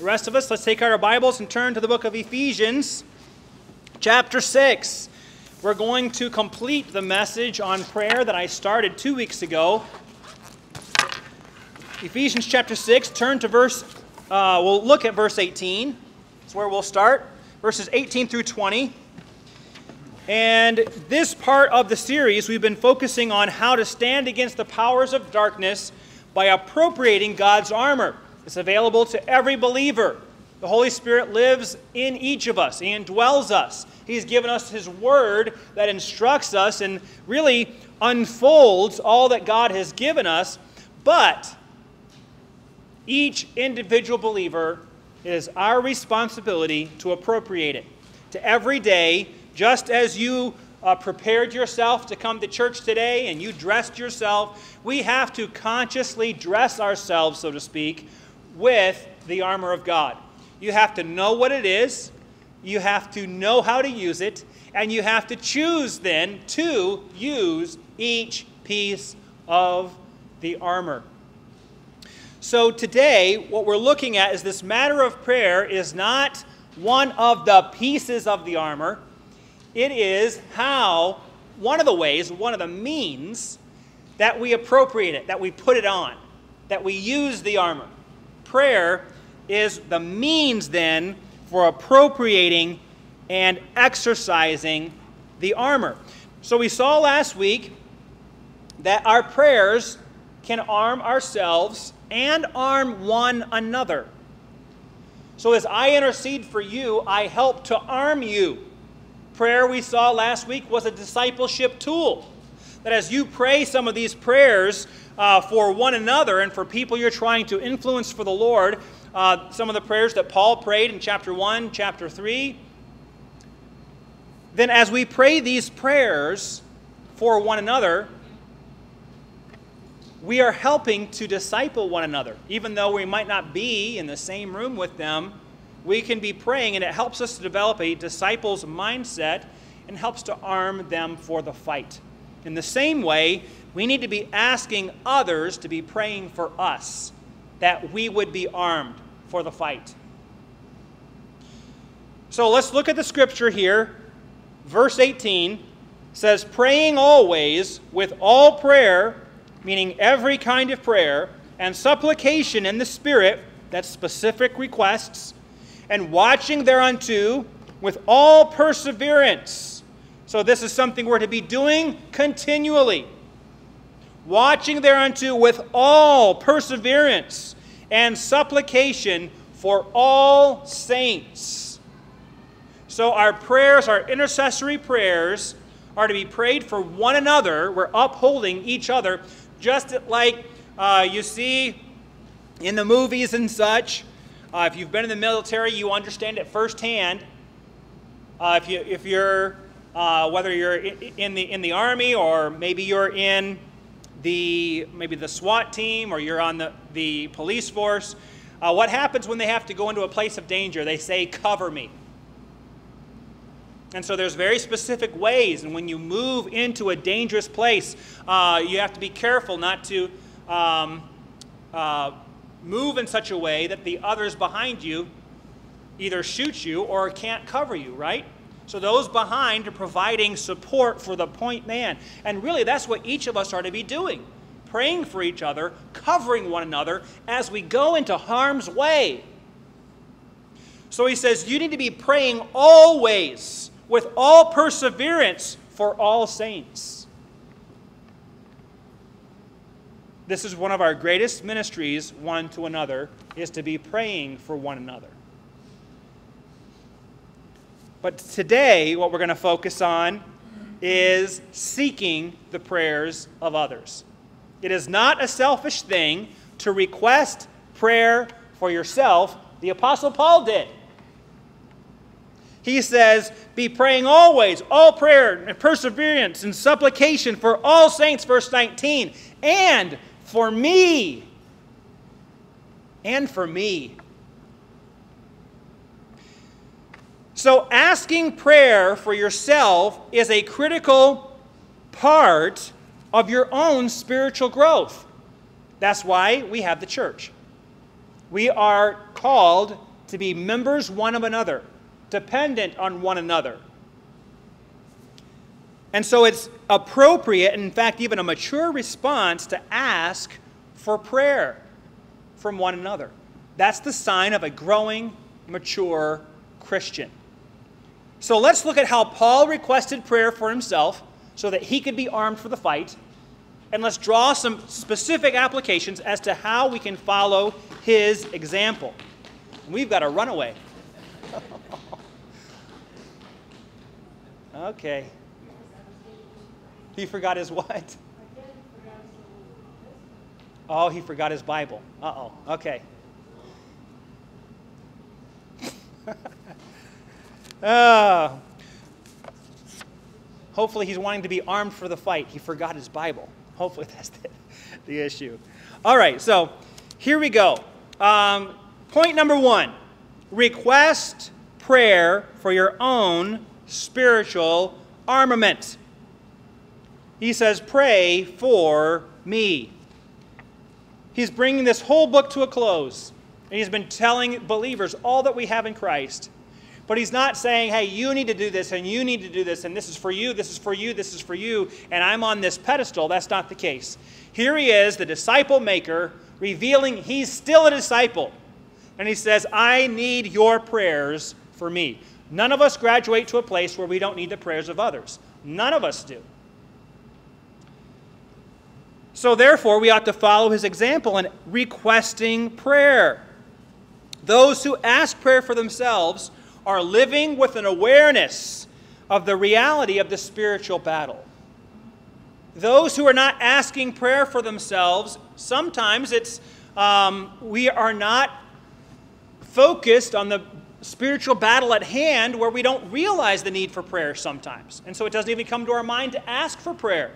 The rest of us, let's take out our Bibles and turn to the book of Ephesians, chapter 6. We're going to complete the message on prayer that I started two weeks ago. Ephesians chapter 6, turn to verse, uh, we'll look at verse 18. That's where we'll start. Verses 18 through 20. And this part of the series, we've been focusing on how to stand against the powers of darkness by appropriating God's armor. It's available to every believer. The Holy Spirit lives in each of us, He indwells us. He's given us His Word that instructs us and really unfolds all that God has given us. But each individual believer, it is our responsibility to appropriate it. To every day, just as you uh, prepared yourself to come to church today and you dressed yourself, we have to consciously dress ourselves, so to speak, with the armor of God. You have to know what it is, you have to know how to use it, and you have to choose then to use each piece of the armor. So today, what we're looking at is this matter of prayer is not one of the pieces of the armor it is how, one of the ways, one of the means that we appropriate it, that we put it on, that we use the armor. Prayer is the means then for appropriating and exercising the armor. So we saw last week that our prayers can arm ourselves and arm one another. So as I intercede for you, I help to arm you prayer we saw last week was a discipleship tool. That as you pray some of these prayers uh, for one another and for people you're trying to influence for the Lord, uh, some of the prayers that Paul prayed in chapter 1, chapter 3, then as we pray these prayers for one another, we are helping to disciple one another. Even though we might not be in the same room with them, we can be praying, and it helps us to develop a disciple's mindset and helps to arm them for the fight. In the same way, we need to be asking others to be praying for us that we would be armed for the fight. So let's look at the scripture here. Verse 18 says, Praying always with all prayer, meaning every kind of prayer, and supplication in the Spirit, that's specific requests and watching thereunto with all perseverance. So, this is something we're to be doing continually. Watching thereunto with all perseverance and supplication for all saints. So, our prayers, our intercessory prayers, are to be prayed for one another. We're upholding each other, just like uh, you see in the movies and such. Uh, if you've been in the military, you understand it firsthand. Uh, if, you, if you're, uh, whether you're in the, in the Army or maybe you're in the, maybe the SWAT team or you're on the, the police force, uh, what happens when they have to go into a place of danger? They say, cover me. And so there's very specific ways, and when you move into a dangerous place, uh, you have to be careful not to um, uh, move in such a way that the others behind you either shoot you or can't cover you, right? So those behind are providing support for the point man. And really, that's what each of us are to be doing praying for each other, covering one another as we go into harm's way. So he says, You need to be praying always with all perseverance for all saints. This is one of our greatest ministries, one to another, is to be praying for one another. But today, what we're going to focus on is seeking the prayers of others. It is not a selfish thing to request prayer for yourself. The Apostle Paul did. He says, Be praying always, all prayer and perseverance and supplication for all saints, verse 19, and for me and for me. So, asking prayer for yourself is a critical part of your own spiritual growth. That's why we have the church. We are called to be members one of another, dependent on one another. And so it's appropriate, in fact, even a mature response to ask for prayer from one another. That's the sign of a growing, mature Christian. So let's look at how Paul requested prayer for himself so that he could be armed for the fight. And let's draw some specific applications as to how we can follow his example. We've got a runaway. okay. He forgot his what? Oh, he forgot his Bible. Uh oh. Okay. Uh, hopefully, he's wanting to be armed for the fight. He forgot his Bible. Hopefully, that's the, the issue. All right, so here we go. Um, point number one request prayer for your own spiritual armament. He says, Pray for me. He's bringing this whole book to a close. And he's been telling believers all that we have in Christ. But he's not saying, hey, you need to do this and you need to do this and this is for you, this is for you, this is for you, and I'm on this pedestal. That's not the case. Here he is, the disciple maker, revealing he's still a disciple. And he says, I need your prayers for me. None of us graduate to a place where we don't need the prayers of others. None of us do. So, therefore, we ought to follow his example in requesting prayer. Those who ask prayer for themselves are living with an awareness of the reality of the spiritual battle. Those who are not asking prayer for themselves, sometimes it's um, we are not focused on the spiritual battle at hand where we don't realize the need for prayer sometimes. And so it doesn't even come to our mind to ask for prayer.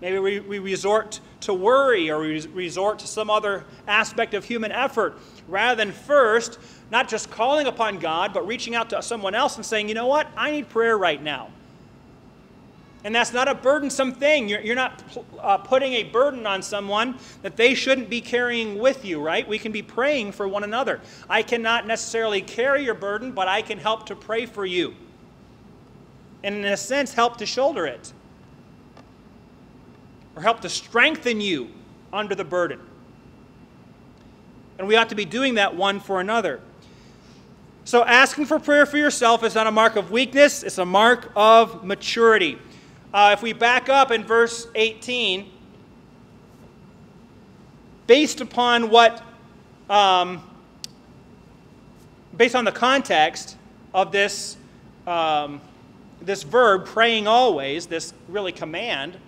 Maybe we, we resort to worry or we resort to some other aspect of human effort rather than first not just calling upon God, but reaching out to someone else and saying, you know what, I need prayer right now. And that's not a burdensome thing. You're, you're not uh, putting a burden on someone that they shouldn't be carrying with you, right? We can be praying for one another. I cannot necessarily carry your burden, but I can help to pray for you. And in a sense, help to shoulder it or help to strengthen you under the burden. And we ought to be doing that one for another. So, asking for prayer for yourself is not a mark of weakness, it's a mark of maturity. Uh, if we back up in verse 18, based upon what, um, based on the context of this, um, this verb, praying always, this really command,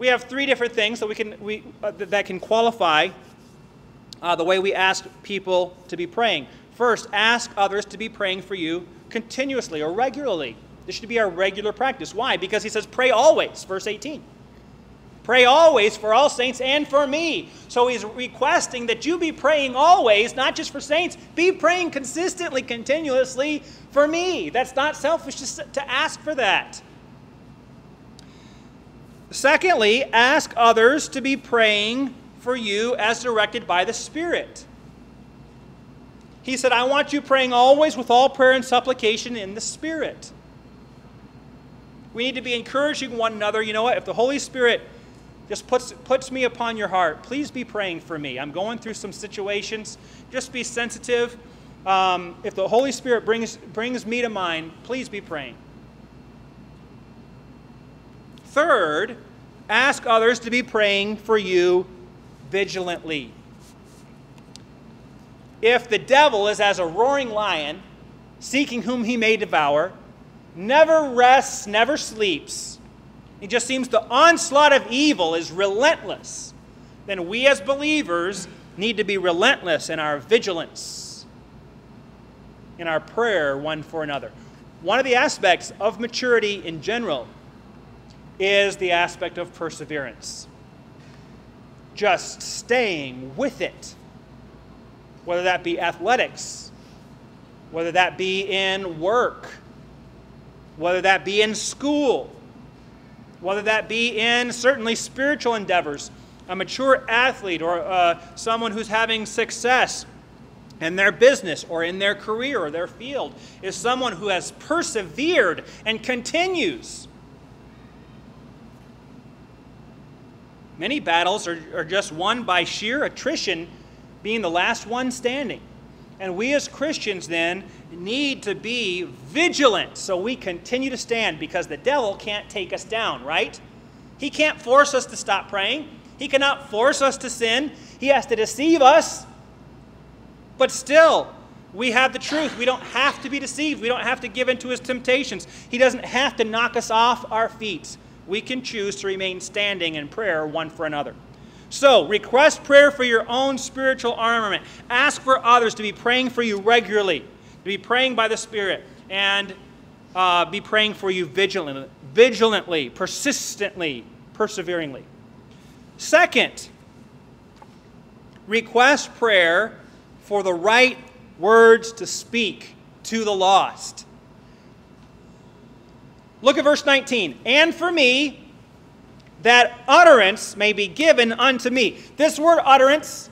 we have three different things that we can we uh, that can qualify uh, the way we ask people to be praying. First, ask others to be praying for you continuously or regularly. This should be our regular practice. Why? Because he says, "Pray always." Verse 18. Pray always for all saints and for me. So he's requesting that you be praying always, not just for saints, be praying consistently, continuously for me. That's not selfish to ask for that. Secondly, ask others to be praying for you as directed by the Spirit. He said, I want you praying always with all prayer and supplication in the Spirit. We need to be encouraging one another. You know what? If the Holy Spirit just puts, puts me upon your heart, please be praying for me. I'm going through some situations. Just be sensitive. Um, if the Holy Spirit brings, brings me to mind, please be praying. Third, ask others to be praying for you vigilantly. If the devil is as a roaring lion, seeking whom he may devour, never rests, never sleeps, it just seems the onslaught of evil is relentless, then we as believers need to be relentless in our vigilance, in our prayer one for another. One of the aspects of maturity in general is the aspect of perseverance. Just staying with it, whether that be athletics, whether that be in work, whether that be in school, whether that be in certainly spiritual endeavors, a mature athlete or uh, someone who's having success in their business or in their career or their field is someone who has persevered and continues. Many battles are, are just won by sheer attrition being the last one standing. And we as Christians then need to be vigilant so we continue to stand because the devil can't take us down, right? He can't force us to stop praying. He cannot force us to sin. He has to deceive us. But still, we have the truth. We don't have to be deceived. We don't have to give in to his temptations. He doesn't have to knock us off our feet. We can choose to remain standing in prayer one for another. So, request prayer for your own spiritual armament. Ask for others to be praying for you regularly, to be praying by the Spirit, and uh, be praying for you vigilantly, vigilantly, persistently, perseveringly. Second, request prayer for the right words to speak to the lost. Look at verse 19. And for me, that utterance may be given unto me. This word utterance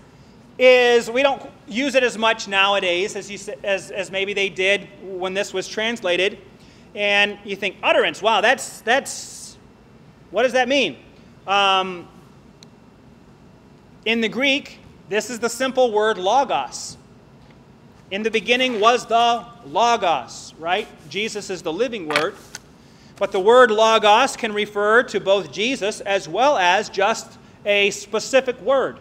is, we don't use it as much nowadays as, you, as, as maybe they did when this was translated. And you think, utterance, wow, that's, that's, what does that mean? Um, in the Greek, this is the simple word logos. In the beginning was the logos, right? Jesus is the living word. But the word logos can refer to both Jesus as well as just a specific word.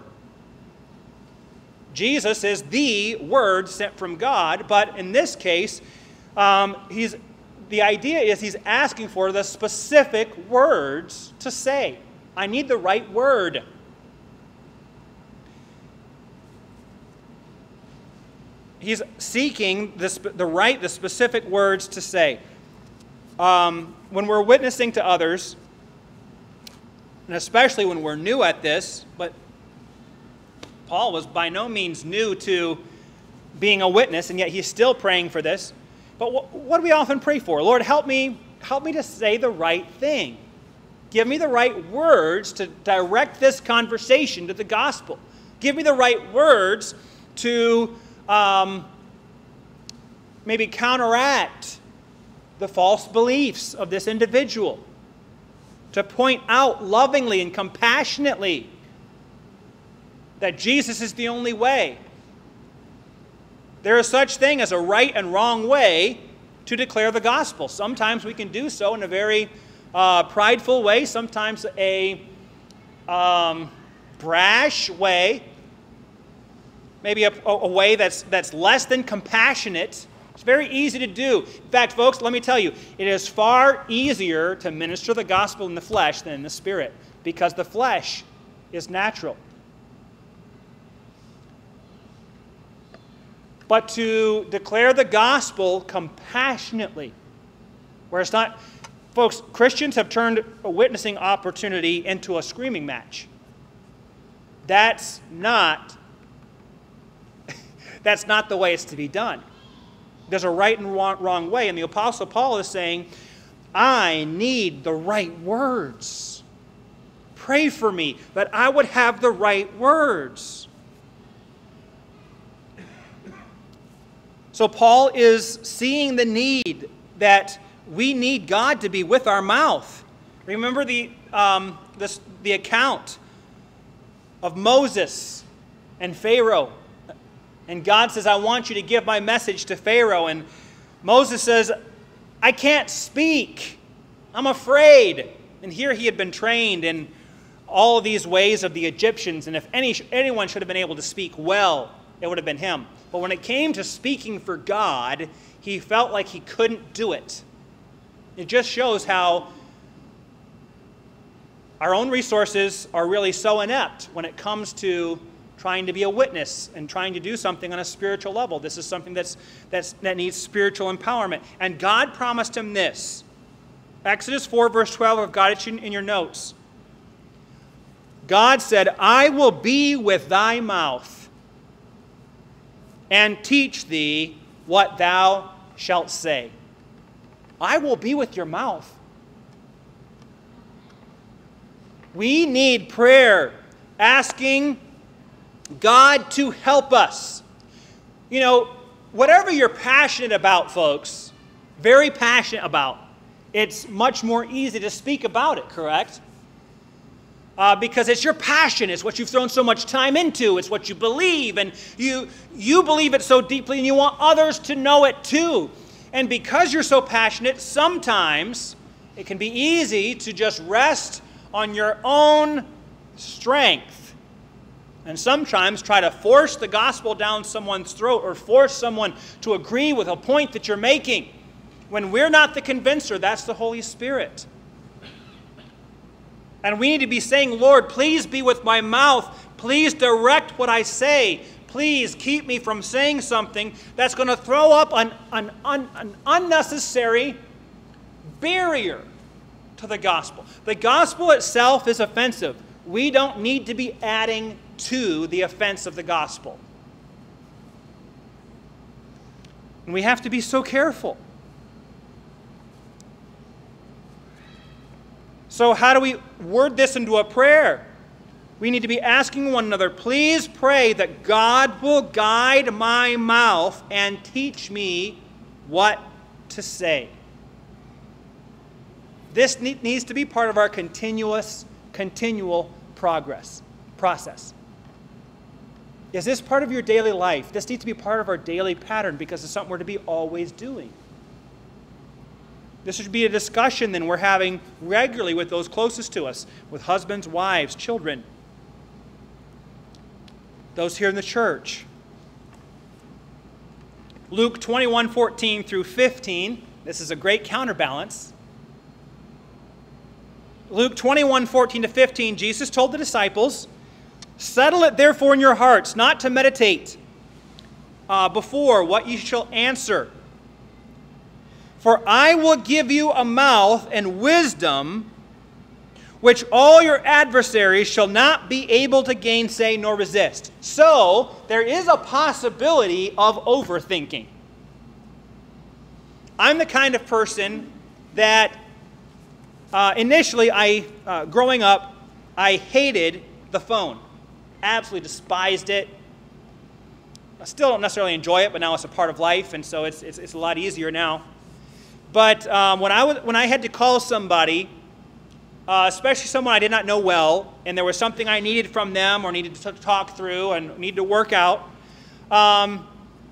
Jesus is the word sent from God, but in this case, um, he's, the idea is he's asking for the specific words to say. I need the right word. he's seeking the, the right, the specific words to say. Um, when we're witnessing to others, and especially when we're new at this, but Paul was by no means new to being a witness, and yet he's still praying for this. But wh- what do we often pray for? Lord, help me, help me to say the right thing. Give me the right words to direct this conversation to the gospel. Give me the right words to um, maybe counteract the false beliefs of this individual, to point out lovingly and compassionately that Jesus is the only way. There is such thing as a right and wrong way to declare the gospel. Sometimes we can do so in a very uh, prideful way, sometimes a um, brash way, maybe a, a way that's, that's less than compassionate. It's very easy to do. In fact, folks, let me tell you, it is far easier to minister the gospel in the flesh than in the spirit because the flesh is natural. But to declare the gospel compassionately, where it's not, folks, Christians have turned a witnessing opportunity into a screaming match. That's not that's not the way it's to be done. There's a right and wrong way. And the Apostle Paul is saying, I need the right words. Pray for me that I would have the right words. So, Paul is seeing the need that we need God to be with our mouth. Remember the, um, this, the account of Moses and Pharaoh and God says, I want you to give my message to Pharaoh. And Moses says, I can't speak. I'm afraid. And here he had been trained in all of these ways of the Egyptians. And if any, anyone should have been able to speak well, it would have been him. But when it came to speaking for God, he felt like he couldn't do it. It just shows how our own resources are really so inept when it comes to trying to be a witness and trying to do something on a spiritual level. This is something that's, that's, that needs spiritual empowerment. And God promised him this Exodus 4, verse 12, I've got it in your notes. God said, I will be with thy mouth and teach thee what thou shalt say. I will be with your mouth. We need prayer, asking God to help us. You know, whatever you're passionate about, folks, very passionate about, it's much more easy to speak about it, correct? Uh, because it's your passion, it's what you've thrown so much time into, it's what you believe, and you, you believe it so deeply, and you want others to know it too. And because you're so passionate, sometimes it can be easy to just rest on your own strength. And sometimes try to force the gospel down someone's throat or force someone to agree with a point that you're making. When we're not the convincer, that's the Holy Spirit. And we need to be saying, Lord, please be with my mouth. Please direct what I say. Please keep me from saying something that's going to throw up an, an, an, an unnecessary barrier to the gospel. The gospel itself is offensive. We don't need to be adding to the offense of the gospel. And we have to be so careful. So, how do we word this into a prayer? We need to be asking one another, please pray that God will guide my mouth and teach me what to say. This needs to be part of our continuous, continual progress, process. Is this part of your daily life? This needs to be part of our daily pattern because it's something we're to be always doing. This should be a discussion then we're having regularly with those closest to us, with husbands, wives, children, those here in the church. Luke 21 14 through 15. This is a great counterbalance. Luke 21 14 to 15, Jesus told the disciples, Settle it therefore in your hearts, not to meditate uh, before what you shall answer for I will give you a mouth and wisdom which all your adversaries shall not be able to gainsay nor resist. So, there is a possibility of overthinking. I'm the kind of person that uh, initially, I, uh, growing up, I hated the phone. Absolutely despised it. I still don't necessarily enjoy it, but now it's a part of life, and so it's, it's, it's a lot easier now. But um, when, I was, when I had to call somebody, uh, especially someone I did not know well, and there was something I needed from them or needed to talk through and needed to work out, um,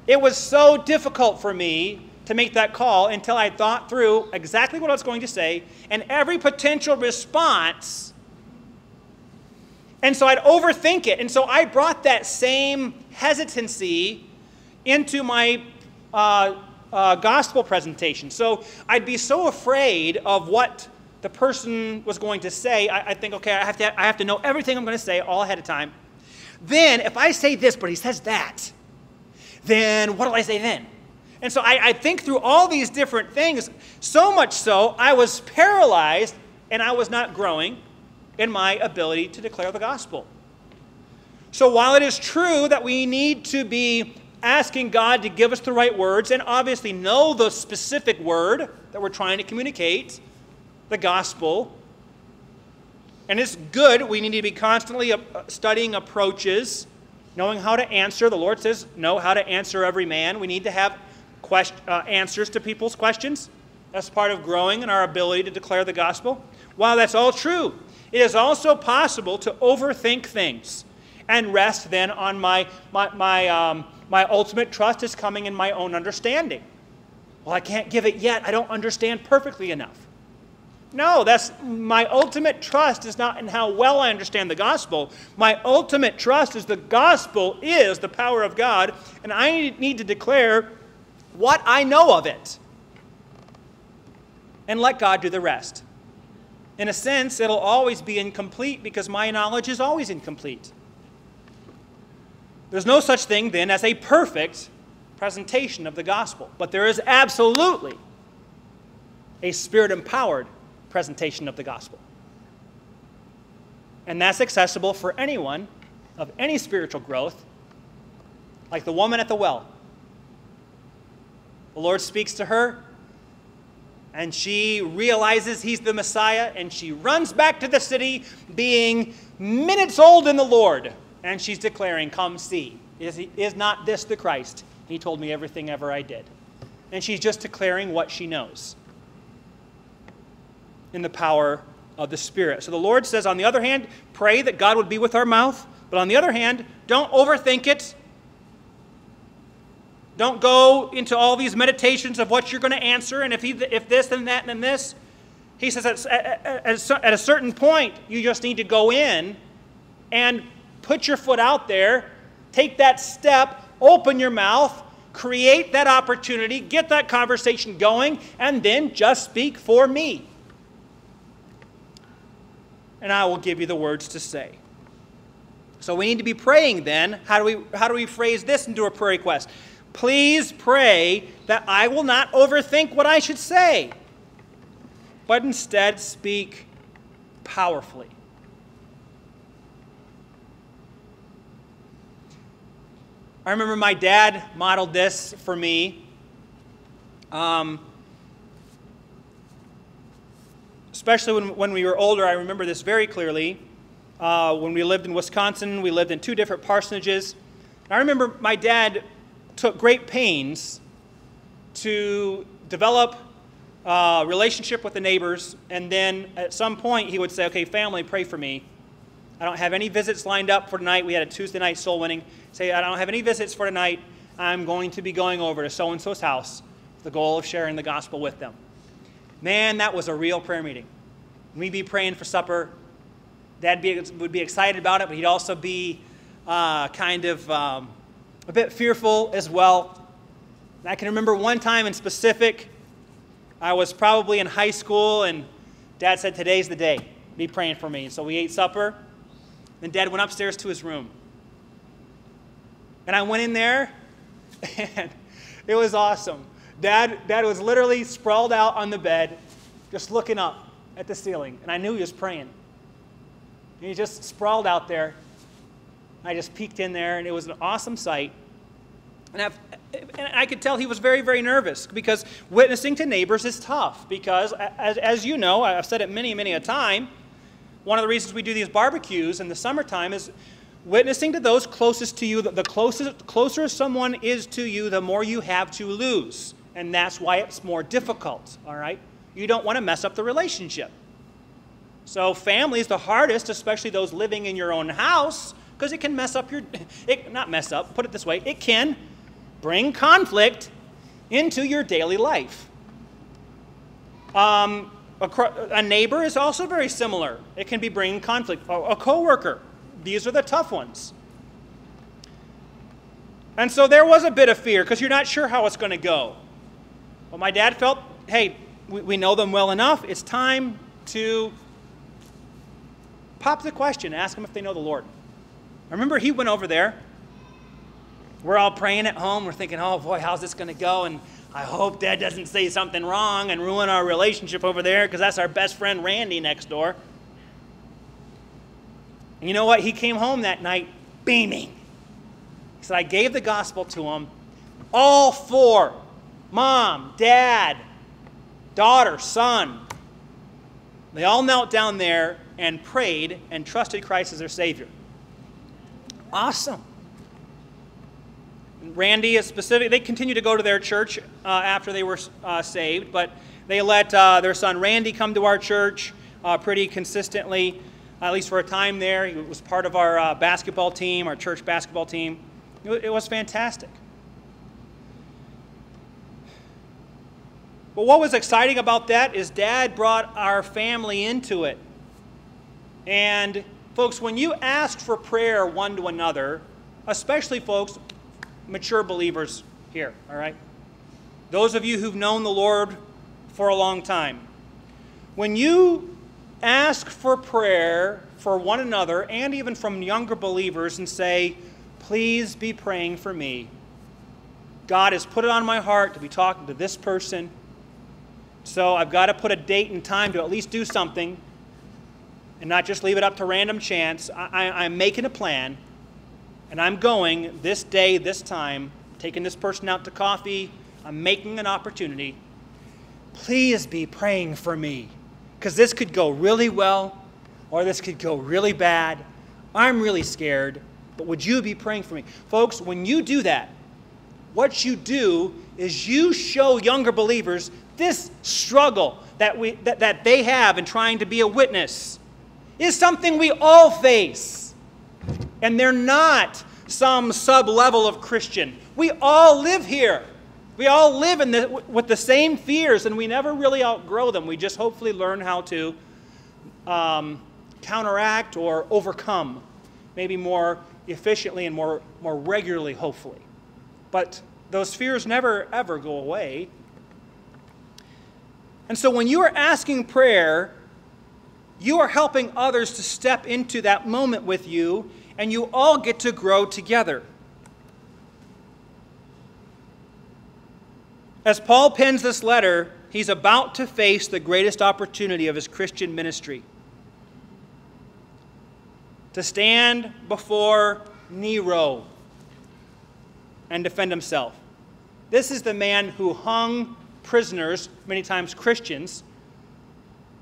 it was so difficult for me to make that call until I thought through exactly what I was going to say and every potential response. And so I'd overthink it. And so I brought that same hesitancy into my uh, uh, gospel presentation. So I'd be so afraid of what the person was going to say. I, I think, okay, I have, to, I have to know everything I'm going to say all ahead of time. Then, if I say this, but he says that, then what do I say then? And so I, I think through all these different things, so much so, I was paralyzed and I was not growing in my ability to declare the gospel. So while it is true that we need to be asking God to give us the right words and obviously know the specific word that we're trying to communicate, the gospel. And it's good. We need to be constantly uh, studying approaches, knowing how to answer. The Lord says, know how to answer every man. We need to have quest- uh, answers to people's questions. That's part of growing in our ability to declare the gospel. While that's all true, it is also possible to overthink things and rest then on my, my, my um, my ultimate trust is coming in my own understanding. Well, I can't give it yet. I don't understand perfectly enough. No, that's my ultimate trust is not in how well I understand the gospel. My ultimate trust is the gospel is the power of God, and I need to declare what I know of it. And let God do the rest. In a sense, it'll always be incomplete because my knowledge is always incomplete. There's no such thing then as a perfect presentation of the gospel, but there is absolutely a spirit empowered presentation of the gospel. And that's accessible for anyone of any spiritual growth, like the woman at the well. The Lord speaks to her, and she realizes he's the Messiah, and she runs back to the city being minutes old in the Lord and she's declaring, Come see. Is, he, is not this the Christ? He told me everything ever I did. And she's just declaring what she knows in the power of the Spirit. So the Lord says, on the other hand, pray that God would be with our mouth. But on the other hand, don't overthink it. Don't go into all these meditations of what you're going to answer, and if, he, if this and that and this. He says at, at, at a certain point, you just need to go in and put your foot out there, take that step, open your mouth, create that opportunity, get that conversation going, and then just speak for me. And I will give you the words to say. So we need to be praying then. How do we, how do we phrase this into a prayer request? Please pray that I will not overthink what I should say, but instead speak powerfully. I remember my dad modeled this for me. Um, especially when, when we were older, I remember this very clearly. Uh, when we lived in Wisconsin, we lived in two different parsonages. I remember my dad took great pains to develop a relationship with the neighbors, and then at some point he would say, Okay, family, pray for me. I don't have any visits lined up for tonight. We had a Tuesday night soul winning. Say, I don't have any visits for tonight. I'm going to be going over to so and so's house with the goal of sharing the gospel with them. Man, that was a real prayer meeting. We'd be praying for supper. Dad be, would be excited about it, but he'd also be uh, kind of um, a bit fearful as well. And I can remember one time in specific, I was probably in high school, and Dad said, Today's the day. Be praying for me. So we ate supper. Then Dad went upstairs to his room. And I went in there, and it was awesome. Dad, Dad was literally sprawled out on the bed, just looking up at the ceiling. And I knew he was praying. And he just sprawled out there, I just peeked in there, and it was an awesome sight. And, and, i could tell he was very, very nervous because witnessing to neighbors is tough. Because, as, as you know, I've said it many, many a time, one of the reasons we do these barbecues in the summertime is witnessing to those closest to you. The closest, closer someone is to you, the more you have to lose. And that's why it's more difficult, all right? You don't want to mess up the relationship. So, family is the hardest, especially those living in your own house because it can mess up your, it, not mess up, put it this way, it can bring conflict into your daily life. Um, a, a, neighbor is also very similar. It can be bringing conflict. A, a coworker, these are the tough ones. And so there was a bit of fear because you're not sure how it's going to go. But my dad felt, hey, we, we know them well enough. It's time to pop the question, ask them if they know the Lord. I remember he went over there. We're all praying at home. We're thinking, oh boy, how's this going to go? And I hope dad doesn't say something wrong and ruin our relationship over there because that's our best friend Randy next door. And you know what? He came home that night beaming. He said, I gave the gospel to him. All four mom, dad, daughter, son they all knelt down there and prayed and trusted Christ as their Savior. Awesome. Randy is specific. They continue to go to their church uh, after they were uh, saved, but they let uh, their son Randy come to our church uh, pretty consistently, at least for a time there. He was part of our uh, basketball team, our church basketball team. It, it was fantastic. But what was exciting about that is Dad brought our family into it. And Folks, when you ask for prayer one to another, especially folks, mature believers here, all right? Those of you who've known the Lord for a long time, when you ask for prayer for one another and even from younger believers and say, please be praying for me. God has put it on my heart to be talking to this person. So I've got to put a date and time to at least do something and not just leave it up to random chance. I, am making a plan, and I'm going this day, this time, taking this person out to coffee. I'm making an opportunity. Please be praying for me, because this could go really well, or this could go really bad. I'm really scared, but would you be praying for me? Folks, when you do that, what you do is you show younger believers this struggle that, we, that, that they have in trying to be a witness is something we all face. And they're not some sub level of Christian. We all live here. We all live in the, with the same fears, and we never really outgrow them. We just hopefully learn how to um, counteract or overcome, maybe more efficiently and more, more regularly, hopefully. But those fears never, ever go away. And so when you are asking prayer, you are helping others to step into that moment with you, and you all get to grow together. As Paul pens this letter, he's about to face the greatest opportunity of his Christian ministry to stand before Nero and defend himself. This is the man who hung prisoners, many times Christians,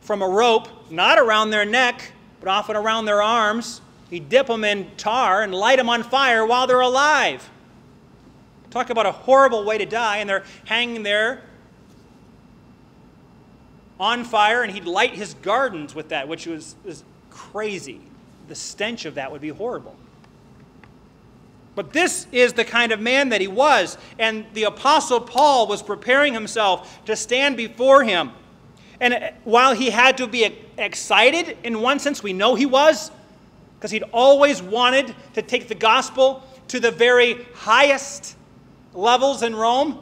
from a rope, not around their neck, but often around their arms. He'd dip them in tar and light them on fire while they're alive. Talk about a horrible way to die, and they're hanging there on fire, and he'd light his gardens with that, which was, was crazy. The stench of that would be horrible. But this is the kind of man that he was. And the Apostle Paul was preparing himself to stand before him. And while he had to be excited, in one sense, we know he was, because he'd always wanted to take the gospel to the very highest levels in Rome.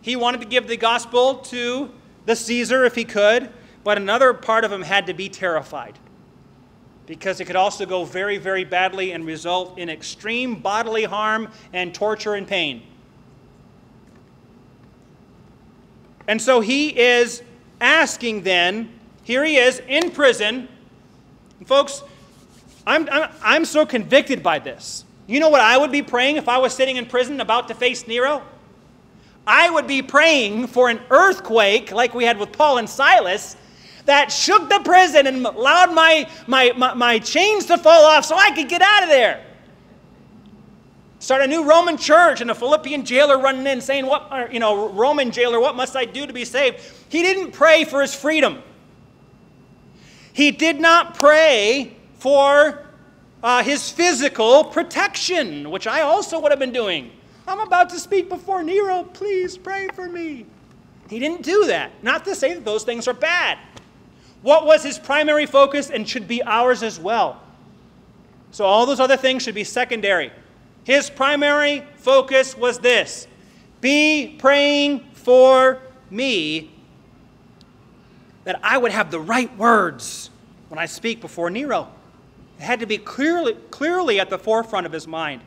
He wanted to give the gospel to the Caesar if he could, but another part of him had to be terrified because it could also go very, very badly and result in extreme bodily harm and torture and pain. And so he is asking then, here he is in prison. And folks, I'm, I'm, I'm so convicted by this. You know what I would be praying if I was sitting in prison about to face Nero? I would be praying for an earthquake like we had with Paul and Silas that shook the prison and allowed my, my, my, my chains to fall off so I could get out of there. Start a new Roman church and a Philippian jailer running in saying, What, you know, Roman jailer, what must I do to be saved? He didn't pray for his freedom. He did not pray for uh, his physical protection, which I also would have been doing. I'm about to speak before Nero. Please pray for me. He didn't do that. Not to say that those things are bad. What was his primary focus and should be ours as well? So, all those other things should be secondary. His primary focus was this be praying for me that I would have the right words when I speak before Nero. It had to be clearly, clearly at the forefront of his mind.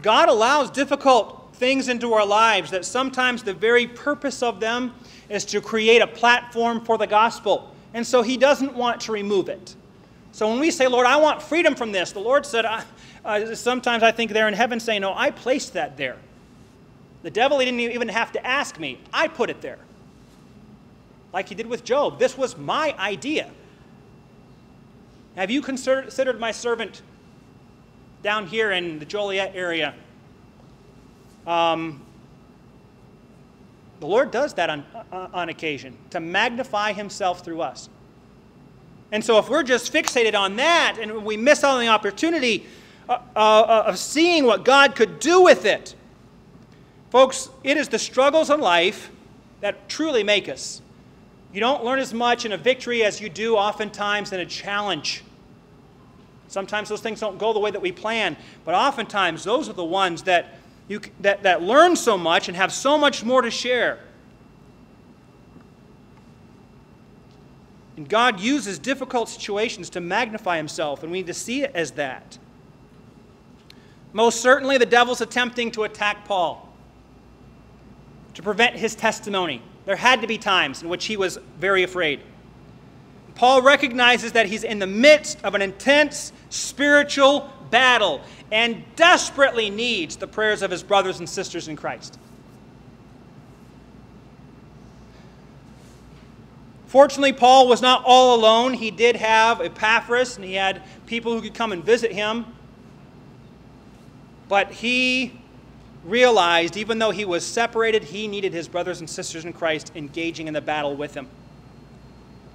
God allows difficult things into our lives that sometimes the very purpose of them is to create a platform for the gospel. And so he doesn't want to remove it. So when we say, Lord, I want freedom from this, the Lord said, I, uh, sometimes I think they're in heaven saying, No, I placed that there. The devil he didn't even have to ask me, I put it there. Like he did with Job. This was my idea. Have you considered my servant down here in the Joliet area? Um, the Lord does that on, uh, on occasion to magnify himself through us. And so, if we're just fixated on that and we miss out on the opportunity uh, uh, of seeing what God could do with it, folks, it is the struggles in life that truly make us. You don't learn as much in a victory as you do oftentimes in a challenge. Sometimes those things don't go the way that we plan, but oftentimes those are the ones that you, that, that learn so much and have so much more to share. And God uses difficult situations to magnify himself, and we need to see it as that. Most certainly, the devil's attempting to attack Paul to prevent his testimony. There had to be times in which he was very afraid. Paul recognizes that he's in the midst of an intense spiritual battle and desperately needs the prayers of his brothers and sisters in Christ. Fortunately, Paul was not all alone. He did have Epaphras, and he had people who could come and visit him. But he realized, even though he was separated, he needed his brothers and sisters in Christ engaging in the battle with him.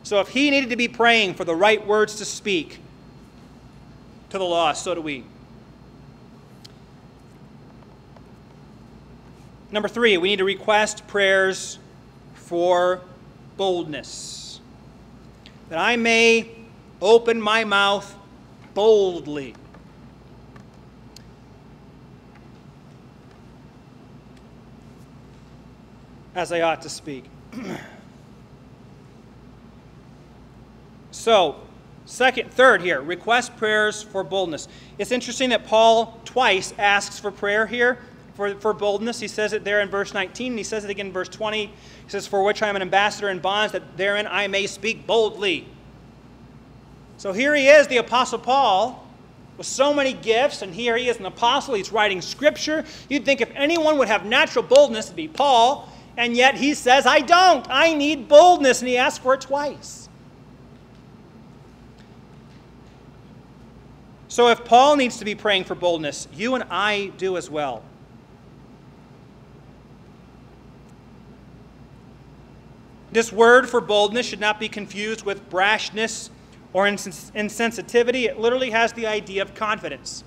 So if he needed to be praying for the right words to speak to the lost, so do we. Number three, we need to request prayers for boldness. That I may open my mouth boldly. As I ought to speak. so, second, third here, request prayers for boldness. It's interesting that Paul twice asks for prayer here for, for boldness. He says it there in verse 19, and he says it again in verse 20. He says, For which I am an ambassador in bonds, that therein I may speak boldly. So here he is, the Apostle Paul, with so many gifts, and here he is an apostle. He's writing scripture. You'd think if anyone would have natural boldness, it'd be Paul, and yet he says, I don't. I need boldness, and he asks for it twice. So if Paul needs to be praying for boldness, you and I do as well. This word for boldness should not be confused with brashness or insens- insensitivity. It literally has the idea of confidence.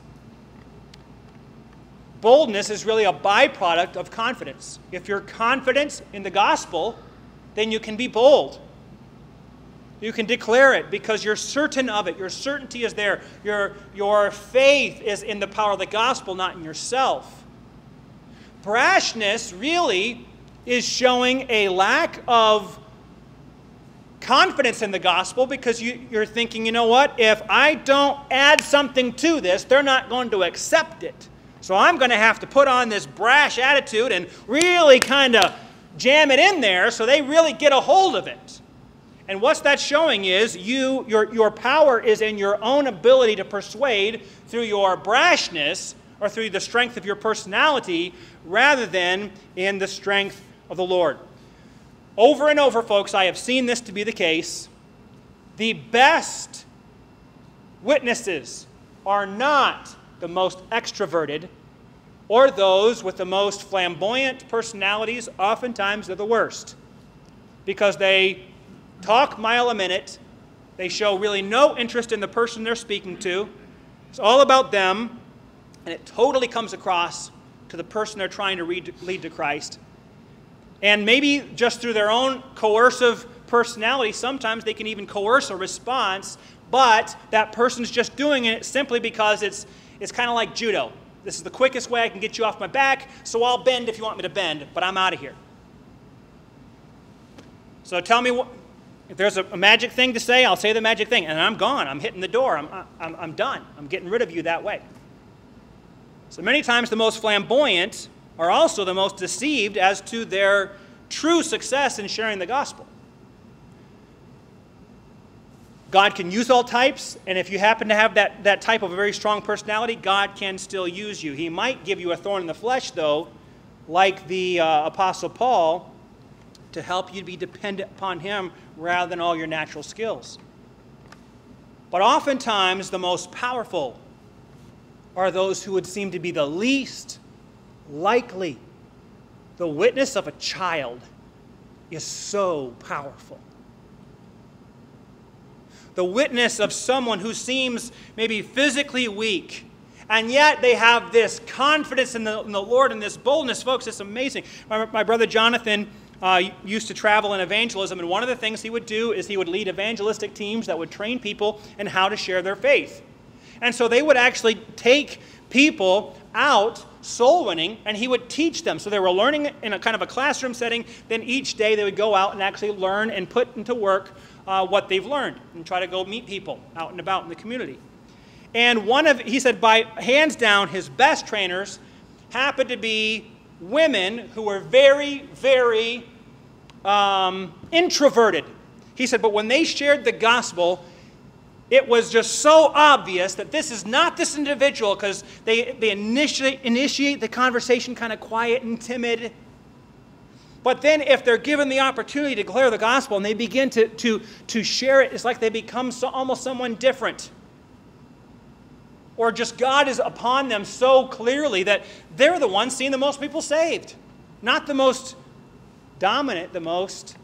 Boldness is really a byproduct of confidence. If you're confident in the gospel, then you can be bold. You can declare it because you're certain of it. Your certainty is there. Your, your faith is in the power of the gospel, not in yourself. Brashness really is showing a lack of confidence in the gospel because you, are thinking, you know what? If I don't add something to this, they're not going to accept it. So I'm going to have to put on this brash attitude and really kind of jam it in there so they really get a hold of it. And what's that showing is you, your, your power is in your own ability to persuade through your brashness or through the strength of your personality rather than in the strength of the Lord. Over and over, folks, I have seen this to be the case. The best witnesses are not the most extroverted or those with the most flamboyant personalities. Oftentimes, they're the worst because they talk mile a minute. They show really no interest in the person they're speaking to. It's all about them, and it totally comes across to the person they're trying to lead to Christ. And maybe just through their own coercive personality, sometimes they can even coerce a response, but that person's just doing it simply because it's, it's kind of like judo. This is the quickest way I can get you off my back, so I'll bend if you want me to bend, but I'm out of here. So tell me what, if there's a, a, magic thing to say, I'll say the magic thing, and I'm gone. I'm hitting the door. I'm, I'm, I'm done. I'm getting rid of you that way. So many times the most flamboyant are also the most deceived as to their true success in sharing the gospel. God can use all types, and if you happen to have that, that type of a very strong personality, God can still use you. He might give you a thorn in the flesh, though, like the uh, Apostle Paul, to help you to be dependent upon Him rather than all your natural skills. But oftentimes, the most powerful are those who would seem to be the least likely. The witness of a child is so powerful. The witness of someone who seems maybe physically weak, and yet they have this confidence in the, in the Lord and this boldness. Folks, it's amazing. My, my brother Jonathan uh, used to travel in evangelism, and one of the things he would do is he would lead evangelistic teams that would train people in how to share their faith. And so they would actually take people out soul winning and he would teach them. So they were learning in a kind of a classroom setting. Then each day they would go out and actually learn and put into work uh, what they've learned and try to go meet people out and about in the community. And one of, he said, by hands down, his best trainers happened to be women who were very, very um, introverted. He said, but when they shared the gospel, it was just so obvious that this is not this individual because they, they initiate, initiate the conversation kind of quiet and timid. But then, if they're given the opportunity to declare the gospel and they begin to, to, to share it, it's like they become so, almost someone different. Or just God is upon them so clearly that they're the ones seeing the most people saved. Not the most dominant, the most,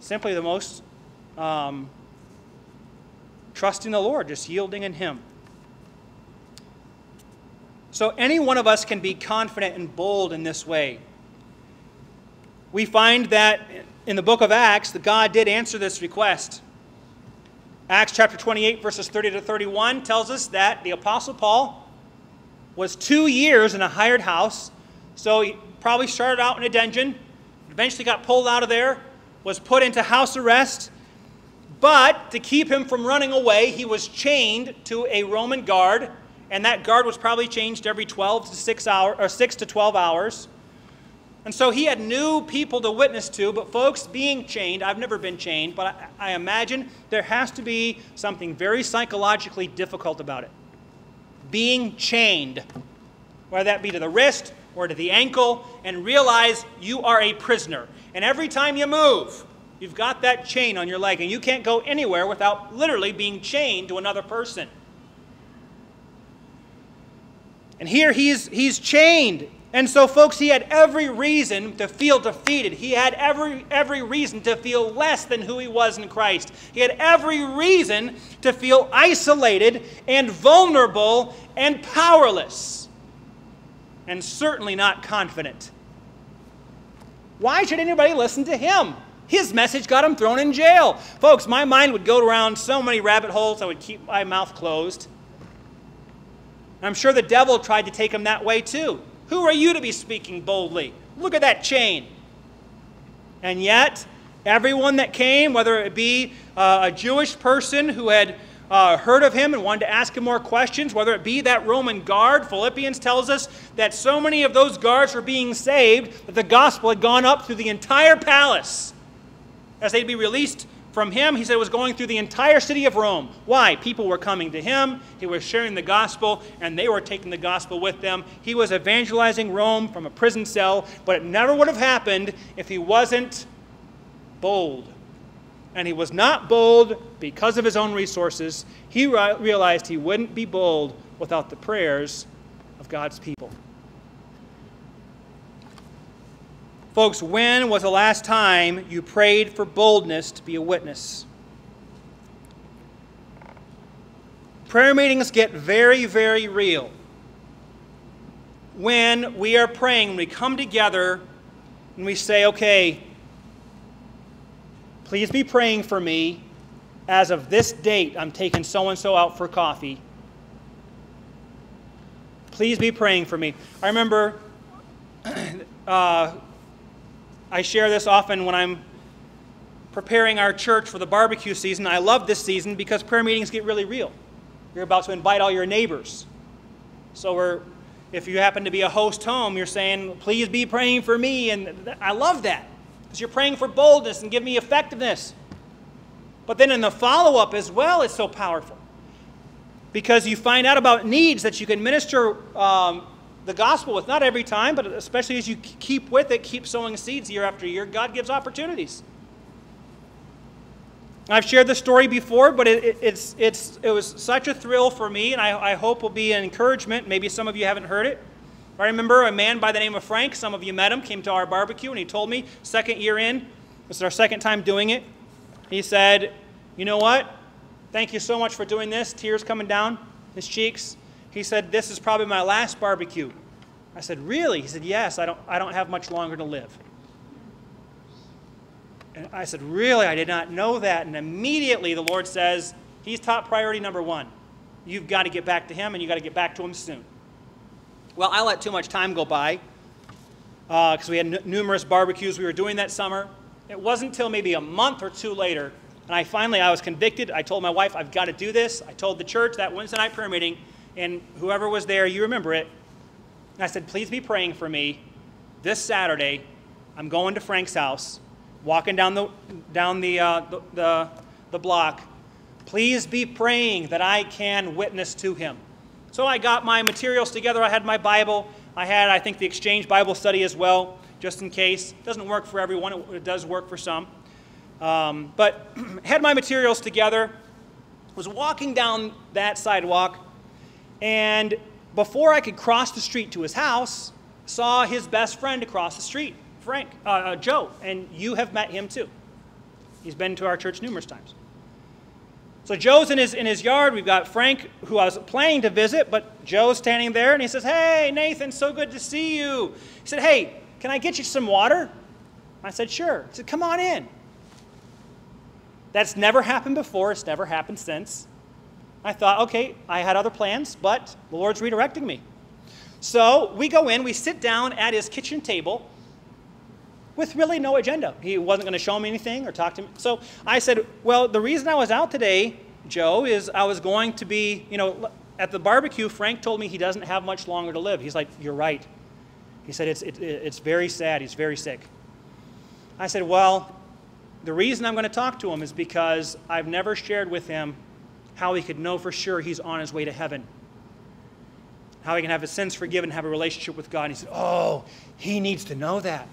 simply the most um, trusting the Lord, just yielding in Him. So, any one of us can be confident and bold in this way we find that in the book of Acts that God did answer this request. Acts chapter 28, verses 30 to 31 tells us that the Apostle Paul was two years in a hired house. So he probably started out in a dungeon, eventually got pulled out of there, was put into house arrest. But to keep him from running away, he was chained to a Roman guard, and that guard was probably changed every 12 to 6 hours or 6 to 12 hours. And so he had new people to witness to, but folks, being chained, I've never been chained, but I, I, imagine there has to be something very psychologically difficult about it. Being chained, whether that be to the wrist or to the ankle, and realize you are a prisoner. And every time you move, you've got that chain on your leg, and you can't go anywhere without literally being chained to another person. And here he's, he's chained and so, folks, he had every reason to feel defeated. He had every, every reason to feel less than who he was in Christ. He had every reason to feel isolated and vulnerable and powerless, and certainly not confident. Why should anybody listen to him? His message got him thrown in jail. Folks, my mind would go around so many rabbit holes, I would keep my mouth closed. I'm sure the devil tried to take him that way too. Who are you to be speaking boldly? Look at that chain. And yet, everyone that came, whether it be uh, a Jewish person who had uh, heard of him and wanted to ask him more questions, whether it be that Roman guard, Philippians tells us that so many of those guards were being saved that the gospel had gone up through the entire palace as they'd be released from him, he said, was going through the entire city of Rome. Why? People were coming to him, he was sharing the gospel, and they were taking the gospel with them. He was evangelizing Rome from a prison cell, but it never would have happened if he wasn't bold. And he was not bold because of his own resources. He realized he wouldn't be bold without the prayers of God's people. Folks, when was the last time you prayed for boldness to be a witness? Prayer meetings get very, very real. When we are praying, when we come together and we say, okay, please be praying for me. As of this date, I'm taking so and so out for coffee. Please be praying for me. I remember uh, I share this often when I'm preparing our church for the barbecue season. I love this season because prayer meetings get really real. You're about to invite all your neighbors. So we're, if you happen to be a host home, you're saying, please be praying for me. And I love that because you're praying for boldness and give me effectiveness. But then in the follow up as well, it's so powerful because you find out about needs that you can minister um, the gospel with. Not every time, but especially as you keep with it, keep sowing seeds year after year, God gives opportunities. I've shared this story before, but it, it, it's, it's, it was such a thrill for me, and I, I hope will be an encouragement. Maybe some of you haven't heard it. I remember a man by the name of Frank, some of you met him, came to our barbecue, and he told me, second year in, this is our second time doing it, he said, You know what? Thank you so much for doing this. Tears coming down his cheeks. He said, This is probably my last barbecue. I said, Really? He said, Yes, I don't, I don't have much longer to live. And I said, Really? I did not know that. And immediately the Lord says, He's top priority number one. You've got to get back to Him, and you've got to get back to Him soon. Well, I let too much time go by because uh, we had numerous barbecues we were doing that summer. It wasn't until maybe a month or two later, and I finally I was convicted. I told my wife, I've got to do this. I told the church that Wednesday night prayer meeting, and whoever was there, you remember it. And I said, please be praying for me. This Saturday, I'm going to Frank's house, walking down the, down the, uh, the, the, the block. Please be praying that I can witness to him. So I got my materials together. I had my Bible. I had, I think, the Exchange Bible study as well. just in case. It doesn't work for everyone, it, it does work for some. Um, but had my materials together, was walking down that sidewalk, and before I could cross the street to his house, saw his best friend across the street, Frank, uh, uh, Joe, and you have met him too. He's been to our church numerous times. So Joe's in his, in his yard. We've got Frank, who I was planning to visit, but Joe's standing there, and he says, Hey, Nathan, so good to see you. He said, Hey, can I get you some water? I said, Sure. He said, Come on in. That's never happened before, it's never happened since. I thought, okay, I had other plans, but the Lord's redirecting me. So we go in, we sit down at his kitchen table with really no agenda. He wasn't going to show me anything or talk to me. So I said, well, the reason I was out today, Joe, is I was going to be, you know, at the barbecue, Frank told me he doesn't have much longer to live. He's like, you're right. He said, it's, it, it's very sad. He's very sick. I said, well, the reason I'm going to talk to him is because I've never shared with him how he could know for sure he's on his way to heaven. How he can have his sins forgiven, have a relationship with God. And he said, Oh, he needs to know that.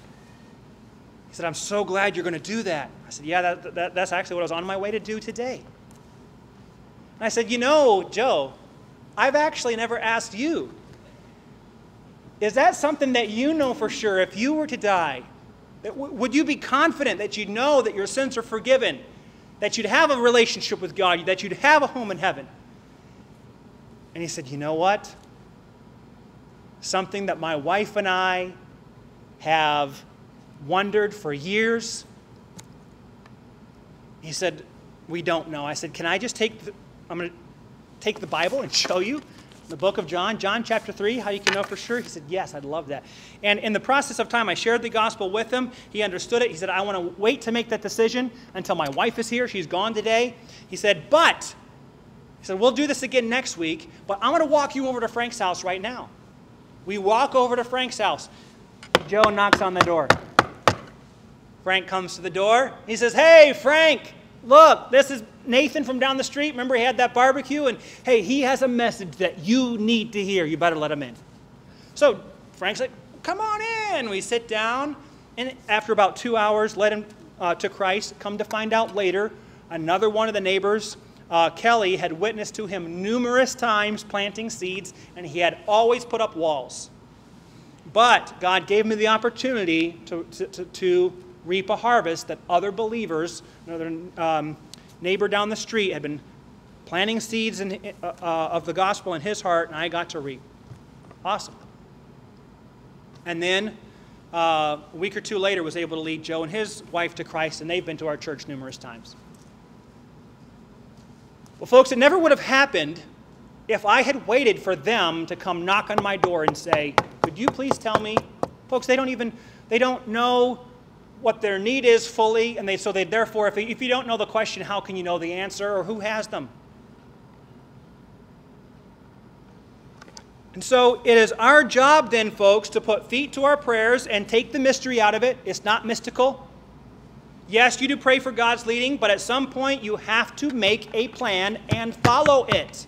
He said, I'm so glad you're going to do that. I said, Yeah, that, that, that's actually what I was on my way to do today. And I said, You know, Joe, I've actually never asked you. Is that something that you know for sure if you were to die? Would you be confident that you know that your sins are forgiven, that you'd have a relationship with God, that you'd have a home in heaven? And he said, You know what? Something that my wife and I have wondered for years. He said, We don't know. I said, Can I just take the, I'm going to take the Bible and show you? The book of John, John chapter 3, how you can know for sure? He said, Yes, I'd love that. And in the process of time, I shared the gospel with him. He understood it. He said, I want to wait to make that decision until my wife is here. She's gone today. He said, But, he said, We'll do this again next week, but I'm going to walk you over to Frank's house right now. We walk over to Frank's house. Joe knocks on the door. Frank comes to the door. He says, Hey, Frank, look, this is Nathan from down the street. Remember, he had that barbecue? And hey, he has a message that you need to hear. You better let him in. So Frank's like, come on in. We sit down. And after about two hours, led him uh, to Christ. Come to find out later, another one of the neighbors, uh, Kelly, had witnessed to him numerous times planting seeds, and he had always put up walls. But God gave me the opportunity to, to, to, to reap a harvest that other believers, another um, neighbor down the street had been planting seeds in, uh, uh, of the gospel in his heart, and I got to reap. Awesome. And then uh, a week or two later, was able to lead Joe and his wife to Christ, and they've been to our church numerous times. Well, folks, it never would have happened if I had waited for them to come knock on my door and say, Could you please tell me? Folks, they don't even, they don't know what their need is fully, and they, so they therefore, if, if you don't know the question, how can you know the answer or who has them? And so it is our job then, folks, to put feet to our prayers and take the mystery out of it. It's not mystical. Yes, you do pray for God's leading, but at some point you have to make a plan and follow it.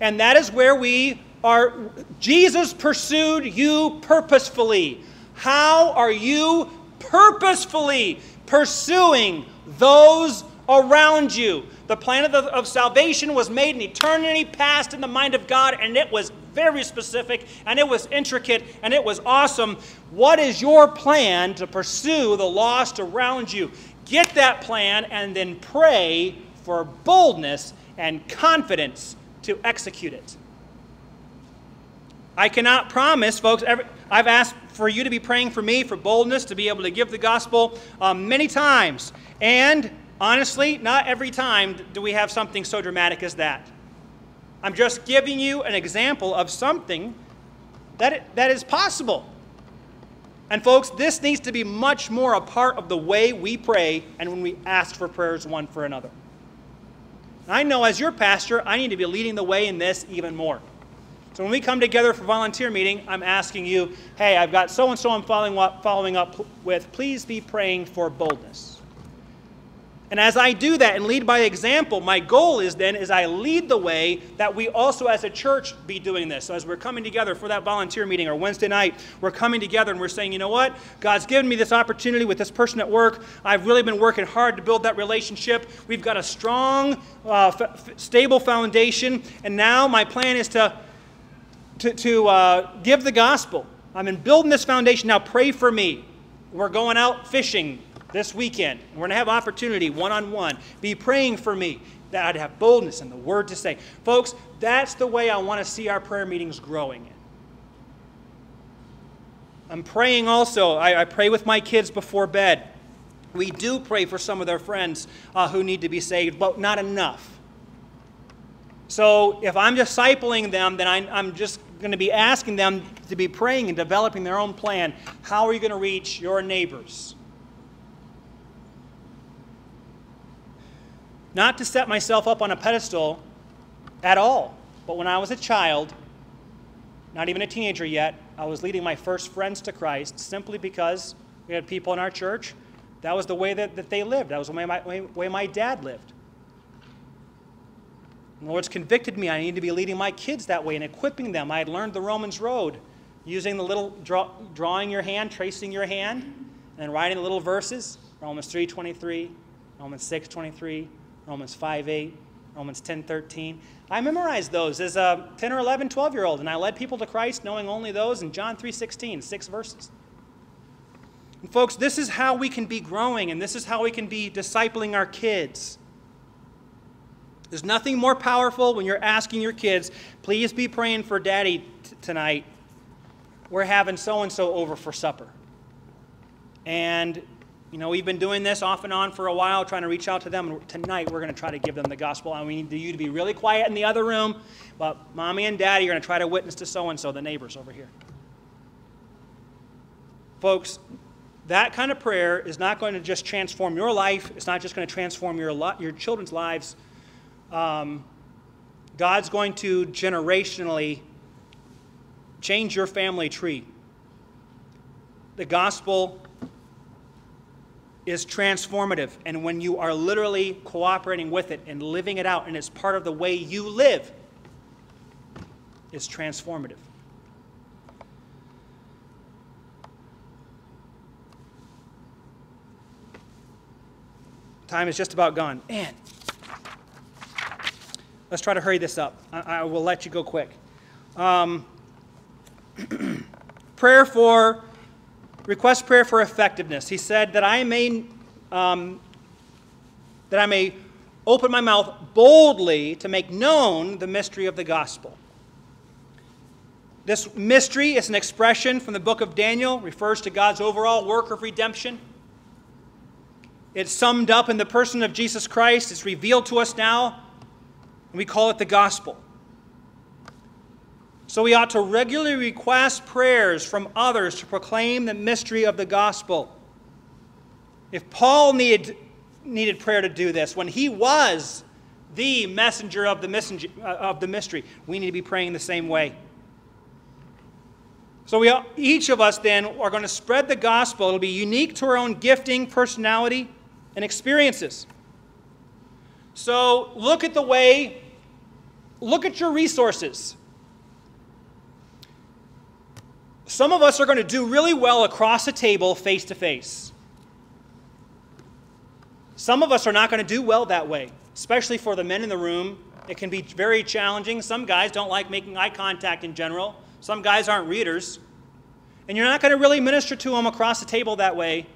And that is where we are. Jesus pursued you purposefully. How are you purposefully pursuing those around you. The plan of, of, salvation was made in eternity past in the mind of God, and it was very specific, and it was intricate, and it was awesome. What is your plan to pursue the lost around you? Get that plan and then pray for boldness and confidence to execute it. I cannot promise, folks, every, I've asked for you to be praying for me for boldness to be able to give the gospel um, many times. And honestly, not every time do we have something so dramatic as that. I'm just giving you an example of something that, it, that is possible. And folks, this needs to be much more a part of the way we pray and when we ask for prayers one for another. I know as your pastor, I need to be leading the way in this even more. So when we come together for volunteer meeting, I'm asking you, hey, I've got so and so I'm following up, following up with. Please be praying for boldness. And as I do that and lead by example, my goal is then, as I lead the way, that we also as a church be doing this. So as we're coming together for that volunteer meeting or Wednesday night, we're coming together and we're saying, you know what? God's given me this opportunity with this person at work. I've really been working hard to build that relationship. We've got a strong, uh, stable foundation. And now my plan is to, to, to uh, give the gospel. I've been building this foundation. Now pray for me. We're going out fishing this weekend. We're going to have opportunity one on one. Be praying for me that I'd have boldness and the word to say. Folks, that's the way I want to see our prayer meetings growing in. I'm praying also, I, I pray with my kids before bed. We do pray for some of their friends uh, who need to be saved, but not enough. So if I'm discipling them, then I, I'm just going to be asking them to be praying and developing their own plan. How are you going to reach your neighbors? Not to set myself up on a pedestal at all, but when I was a child, not even a teenager yet, I was leading my first friends to Christ simply because we had people in our church. That was the way that, that they lived. That was the way my, way, way my dad lived. The Lord's convicted me. I need to be leading my kids that way and equipping them. I had learned the Romans road using the little draw, drawing your hand, tracing your hand, and then writing the little verses. Romans 3.23, Romans 6.23, Romans 5 8, Romans 10 13. I memorized those as a 10 or 11, 12 year old, and I led people to Christ knowing only those in John 3 16, six verses. And folks, this is how we can be growing, and this is how we can be discipling our kids. There's nothing more powerful when you're asking your kids, please be praying for daddy tonight. We're having so and so over for supper. And you know, we've been doing this off and on for a while, trying to reach out to them. And tonight, we're going to try to give them the gospel. And we need you to be really quiet in the other room. But mommy and daddy are going to try to witness to so and so, the neighbors over here. Folks, that kind of prayer is not going to just transform your life, it's not just going to transform your, your children's lives. Um, God's going to generationally change your family tree. The gospel is transformative. And when you are literally cooperating with it and living it out, and it's part of the way you live, it's transformative. Time is just about gone. Man, let's try to hurry this up. I, I will let you go quick. Um, prayer for request prayer for effectiveness. He said that I may um, that I may open my mouth boldly to make known the mystery of the gospel. This mystery is an expression from the book of Daniel, refers to God's overall work of redemption. It's summed up in the person of Jesus Christ. It's revealed to us now, and we call it the gospel. So we ought to regularly request prayers from others to proclaim the mystery of the gospel. If Paul needed, needed prayer to do this, when he was the messenger of the, messenger, uh, of the mystery, we need to be praying the same way. So we, each of us then are going to spread the gospel. It'll be unique to our own gifting, personality, and experiences. So look at the way, look at your resources. Some of us are going to do really well across a table face to face. Some of us are not going to do well that way, especially for the men in the room. It can be very challenging. Some guys don't like making eye contact in general. Some guys aren't readers. And you're not going to really minister to them across the table that way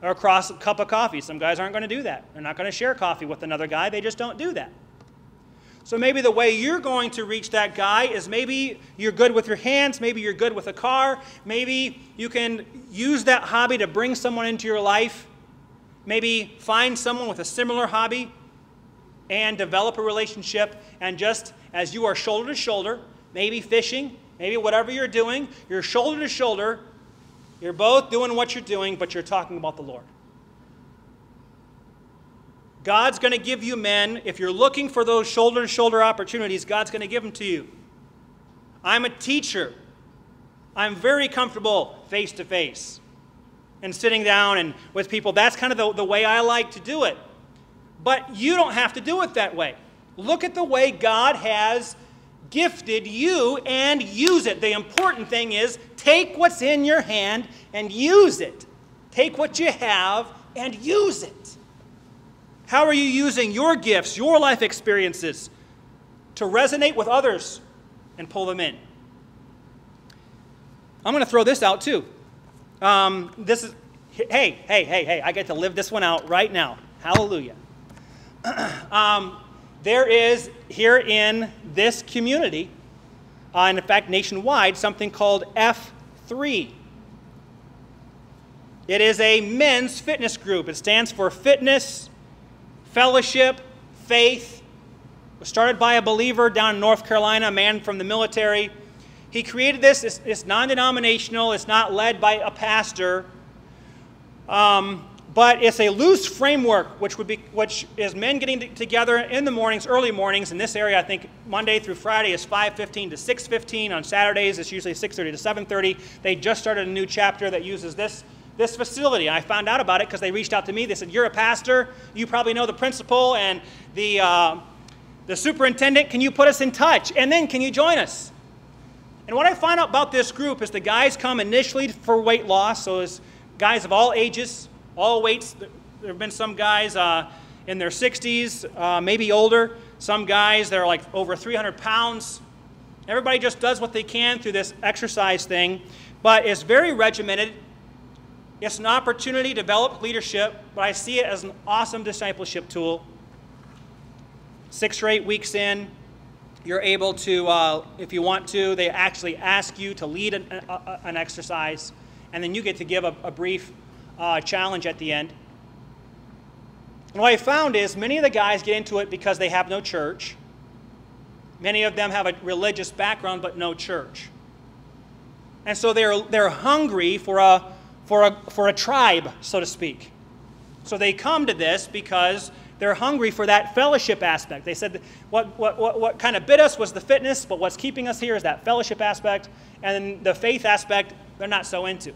or across a cup of coffee. Some guys aren't going to do that. They're not going to share coffee with another guy. They just don't do that. So maybe the way you're going to reach that guy is maybe you're good with your hands, maybe you're good with a car, maybe you can use that hobby to bring someone into your life. Maybe find someone with a similar hobby and develop a relationship. And just as you are shoulder to shoulder, maybe fishing, maybe whatever you're doing, you're shoulder to shoulder. You're both doing what you're doing, but you're talking about the Lord. God's going to give you men. If you're looking for those shoulder to shoulder opportunities, God's going to give them to you. I'm a teacher. I'm very comfortable face to face and sitting down and with people. That's kind of the, the way I like to do it. But you don't have to do it that way. Look at the way God has gifted you and use it. The important thing is take what's in your hand and use it. Take what you have and use it. How are you using your gifts, your life experiences to resonate with others and pull them in? I'm going to throw this out too. Um, this is, hey, hey, hey, hey, I get to live this one out right now. Hallelujah. um, there is here in this community, uh, and in fact nationwide, something called F3. It is a men's fitness group. It stands for Fitness, Fellowship, Faith. It was started by a believer down in North Carolina, a man from the military. He created this. It's, it's non denominational, it's not led by a pastor. Um, but it's a loose framework, which would be which is men getting together in the mornings, early mornings. In this area, I think Monday through Friday is 5:15 to 6:15. On Saturdays, it's usually 6:30 to 7:30. They just started a new chapter that uses this this facility. I found out about it because they reached out to me. They said, "You're a pastor. You probably know the principal and the uh, the superintendent. Can you put us in touch? And then can you join us?" And what I find out about this group is the guys come initially for weight loss, so it's guys of all ages all weights. There have been some guys uh, in their 60s, uh, maybe older. Some guys that are like over 300 pounds. Everybody just does what they can through this exercise thing, but it's very regimented. It's an opportunity to develop leadership, but I see it as an awesome discipleship tool. Six or eight weeks in, you're able to, uh, if you want to, they actually ask you to lead an, a, an exercise, and then you get to give a, a brief uh, challenge at the end. And what I found is many of the guys get into it because they have no church. Many of them have a religious background but no church. And so they're, they're hungry for a, for, a, for a tribe, so to speak. So they come to this because they're hungry for that fellowship aspect. They said what, what, what, what kind of bit us was the fitness, but what's keeping us here is that fellowship aspect. And the faith aspect, they're not so into